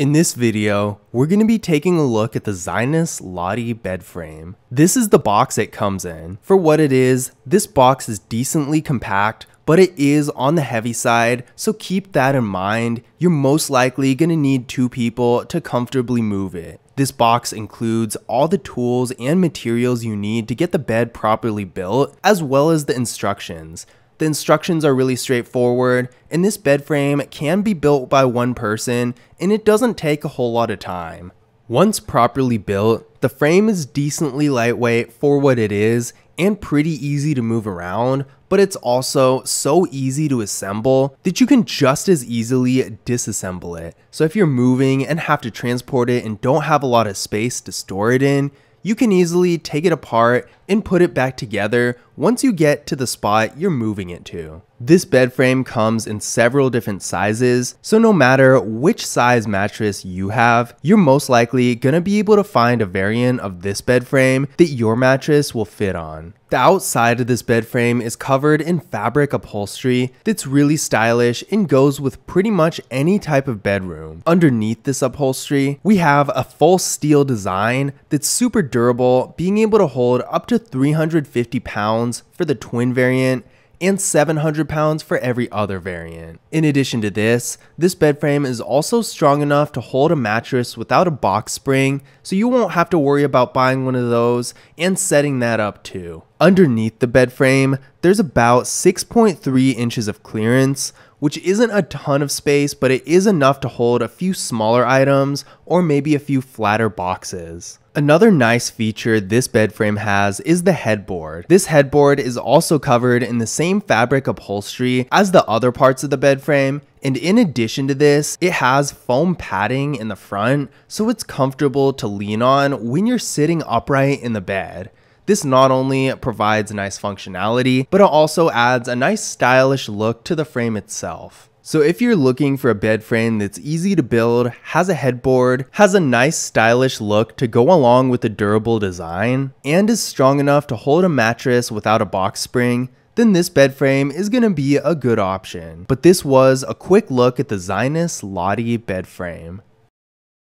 In this video, we're going to be taking a look at the Zinus Lottie bed frame. This is the box it comes in. For what it is, this box is decently compact, but it is on the heavy side, so keep that in mind. You're most likely going to need two people to comfortably move it. This box includes all the tools and materials you need to get the bed properly built, as well as the instructions. The instructions are really straightforward, and this bed frame can be built by one person, and it doesn't take a whole lot of time. Once properly built, the frame is decently lightweight for what it is and pretty easy to move around, but it's also so easy to assemble that you can just as easily disassemble it. So if you're moving and have to transport it and don't have a lot of space to store it in, you can easily take it apart and put it back together once you get to the spot you're moving it to. This bed frame comes in several different sizes, so no matter which size mattress you have, you're most likely gonna be able to find a variant of this bed frame that your mattress will fit on. The outside of this bed frame is covered in fabric upholstery that's really stylish and goes with pretty much any type of bedroom. Underneath this upholstery, we have a full steel design that's super durable, being able to hold up to 350 pounds for the twin variant and 700 pounds for every other variant. In addition to this, this bed frame is also strong enough to hold a mattress without a box spring, so you won't have to worry about buying one of those and setting that up too. Underneath the bed frame, there's about 6.3 inches of clearance, which isn't a ton of space, but it is enough to hold a few smaller items or maybe a few flatter boxes. Another nice feature this bed frame has is the headboard. This headboard is also covered in the same fabric upholstery as the other parts of the bed frame, and in addition to this, it has foam padding in the front, so it's comfortable to lean on when you're sitting upright in the bed. This not only provides nice functionality, but it also adds a nice stylish look to the frame itself. So if you're looking for a bed frame that's easy to build, has a headboard, has a nice stylish look to go along with the durable design, and is strong enough to hold a mattress without a box spring, then this bed frame is going to be a good option. But this was a quick look at the Zinus Lottie bed frame.